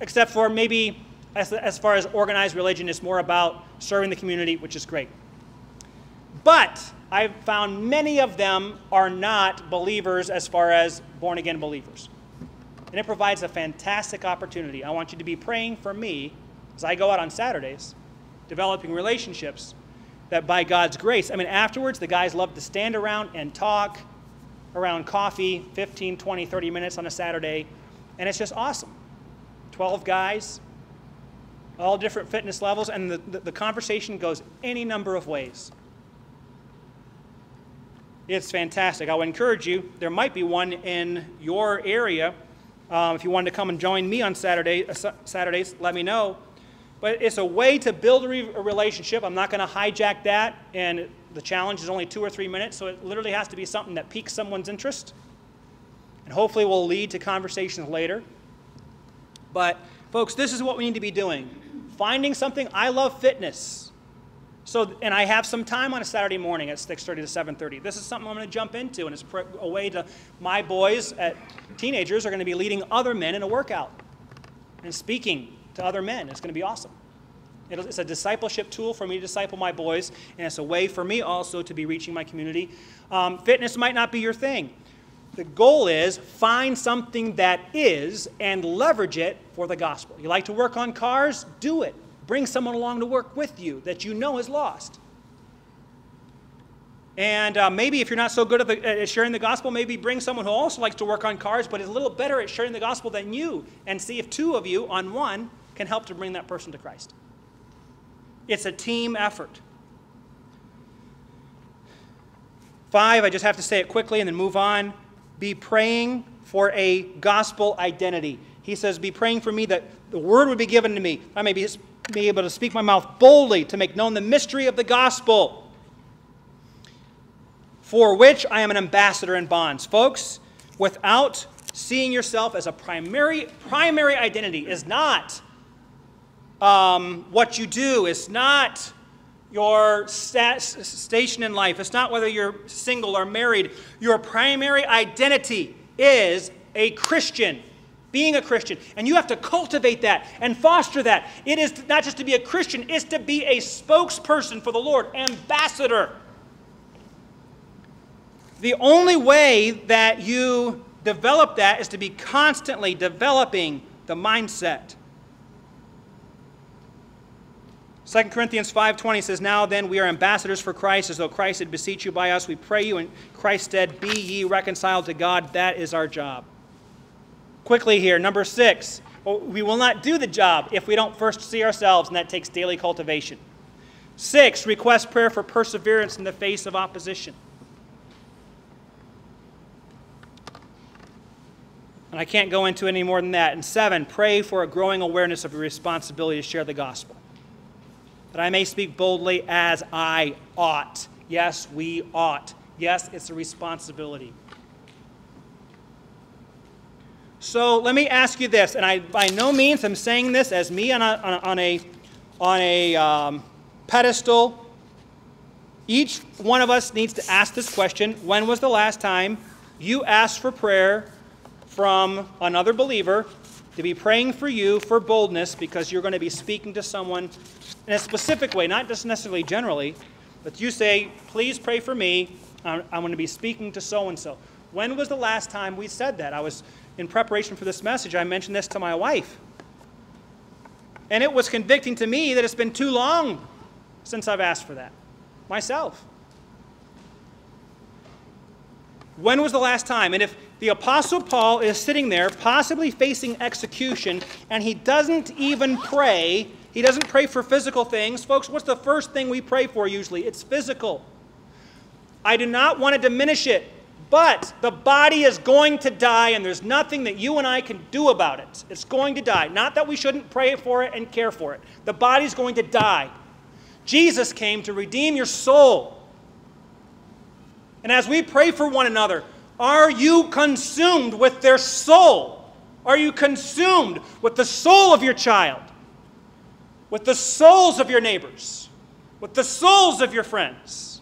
except for maybe as, as far as organized religion, it's more about serving the community, which is great. But I've found many of them are not believers as far as born again believers. And it provides a fantastic opportunity. I want you to be praying for me as I go out on Saturdays, developing relationships that by God's grace, I mean, afterwards, the guys love to stand around and talk around coffee 15, 20, 30 minutes on a Saturday, and it's just awesome. 12 guys, all different fitness levels, and the, the, the conversation goes any number of ways. It's fantastic. I would encourage you, there might be one in your area. Um, if you wanted to come and join me on Saturday, uh, Saturdays, let me know. But it's a way to build a, re- a relationship. I'm not going to hijack that, and the challenge is only two or three minutes, so it literally has to be something that piques someone's interest and hopefully will lead to conversations later. But, folks, this is what we need to be doing finding something. I love fitness. So, and I have some time on a Saturday morning at 6:30 to 7:30. This is something I'm going to jump into, and it's a way to my boys at teenagers are going to be leading other men in a workout and speaking to other men. It's going to be awesome. It's a discipleship tool for me to disciple my boys, and it's a way for me also to be reaching my community. Um, fitness might not be your thing. The goal is find something that is and leverage it for the gospel. You like to work on cars? Do it. Bring someone along to work with you that you know is lost. And uh, maybe if you're not so good at, the, at, sharing the gospel, maybe bring someone who also likes to work on cars but is a little better at sharing the gospel than you and see if two of you on one can help to bring that person to Christ. It's a team effort. Five, I just have to say it quickly and then move on be praying for a gospel identity. He says, Be praying for me that the word would be given to me. I may be, be able to speak my mouth boldly to make known the mystery of the gospel, for which I am an ambassador in bonds. Folks, without seeing yourself as a primary, primary identity is not um, what you do, it's not your stat- station in life. It's not whether you're single or married. Your primary identity is a Christian. Being a Christian. And you have to cultivate that and foster that. It is not just to be a Christian, it's to be a spokesperson for the Lord, ambassador. The only way that you develop that is to be constantly developing the mindset. 2 Corinthians 5:20 says, "Now then we are ambassadors for Christ, as though Christ had beseeched you by us. We pray you in Christ's stead, be ye reconciled to God. That is our job." Quickly here, number six. We will not do the job if we don't first see ourselves, and that takes daily cultivation. Six, request prayer for perseverance in the face of opposition. And I can't go into any more than that. And seven, pray for a growing awareness of your responsibility to share the gospel. That I may speak boldly as I ought. Yes, we ought. Yes, it's a responsibility. So let me ask you this, and I by no means am saying this as me on a, on a, on a um, pedestal. Each one of us needs to ask this question When was the last time you asked for prayer from another believer to be praying for you for boldness because you're going to be speaking to someone in a specific way, not just necessarily generally, but you say, please pray for me. I'm, I'm going to be speaking to so and so. When was the last time we said that? I was in preparation for this message, I mentioned this to my wife. And it was convicting to me that it's been too long since I've asked for that myself. When was the last time? And if the Apostle Paul is sitting there, possibly facing execution, and he doesn't even pray, he doesn't pray for physical things. Folks, what's the first thing we pray for usually? It's physical. I do not want to diminish it, but the body is going to die, and there's nothing that you and I can do about it. It's going to die. Not that we shouldn't pray for it and care for it. The body's going to die. Jesus came to redeem your soul. And as we pray for one another, are you consumed with their soul? Are you consumed with the soul of your child? With the souls of your neighbors? With the souls of your friends?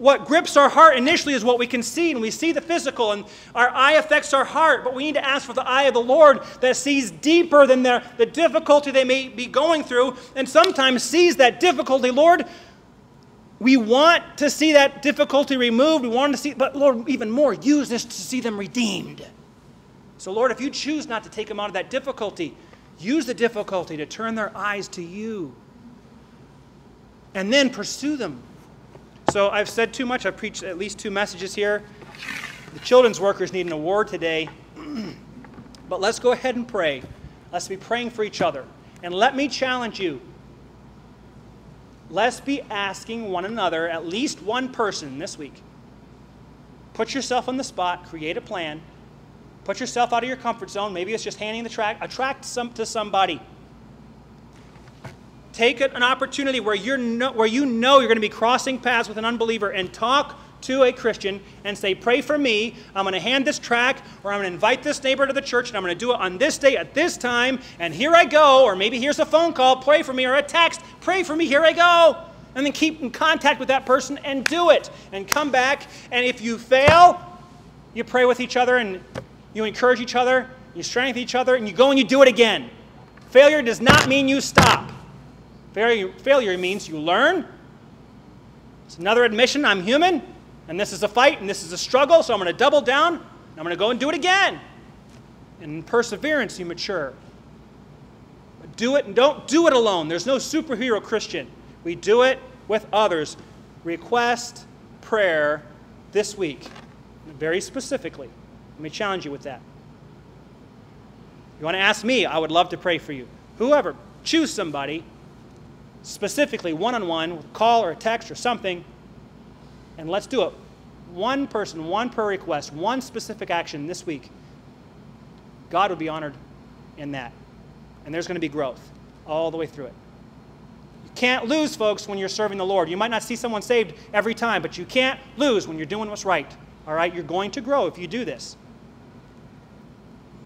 What grips our heart initially is what we can see, and we see the physical, and our eye affects our heart. But we need to ask for the eye of the Lord that sees deeper than the, the difficulty they may be going through, and sometimes sees that difficulty. Lord, we want to see that difficulty removed. We want to see, but Lord, even more, use this to see them redeemed. So, Lord, if you choose not to take them out of that difficulty, use the difficulty to turn their eyes to you and then pursue them. So, I've said too much. I've preached at least two messages here. The children's workers need an award today. but let's go ahead and pray. Let's be praying for each other. And let me challenge you let's be asking one another, at least one person this week. Put yourself on the spot, create a plan, put yourself out of your comfort zone. Maybe it's just handing the track, attract some to somebody. Take an opportunity where, you're no, where you know you're going to be crossing paths with an unbeliever and talk to a Christian and say, Pray for me. I'm going to hand this track, or I'm going to invite this neighbor to the church, and I'm going to do it on this day at this time, and here I go. Or maybe here's a phone call, pray for me, or a text, pray for me, here I go. And then keep in contact with that person and do it. And come back. And if you fail, you pray with each other and you encourage each other, you strengthen each other, and you go and you do it again. Failure does not mean you stop. Failure, failure means you learn. It's another admission I'm human, and this is a fight and this is a struggle, so I'm going to double down. I'm going to go and do it again. And in perseverance, you mature. But do it and don't do it alone. There's no superhero Christian. We do it with others. Request prayer this week, very specifically. Let me challenge you with that. You want to ask me? I would love to pray for you. Whoever, choose somebody specifically, one on one, call or a text or something, and let's do it. One person, one prayer request, one specific action this week. God will be honored in that. And there's going to be growth all the way through it. You can't lose, folks, when you're serving the Lord. You might not see someone saved every time, but you can't lose when you're doing what's right. All right? You're going to grow if you do this.